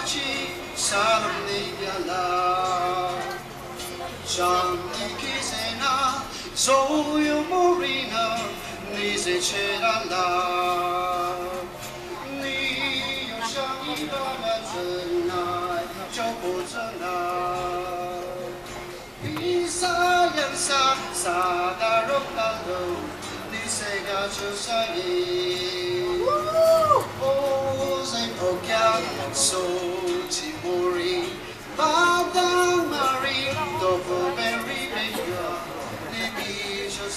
Shivaji Saram Niyala Shanti Kizena Zoyo Morina Nize Cherala Niyo Shani Bala Zanai Chopo Zanai Isayansa Sadarokalo Nisega Chusani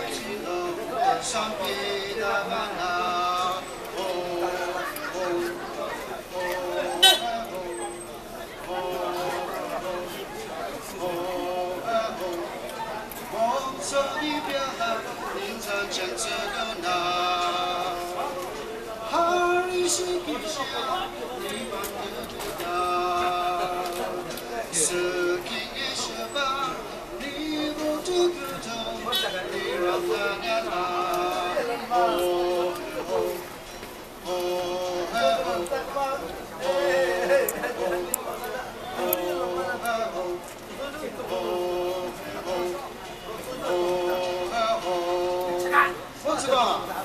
梦中的故乡，比那梦啊，梦啊，梦啊，梦啊，梦中的故乡，比那梦中的那。수고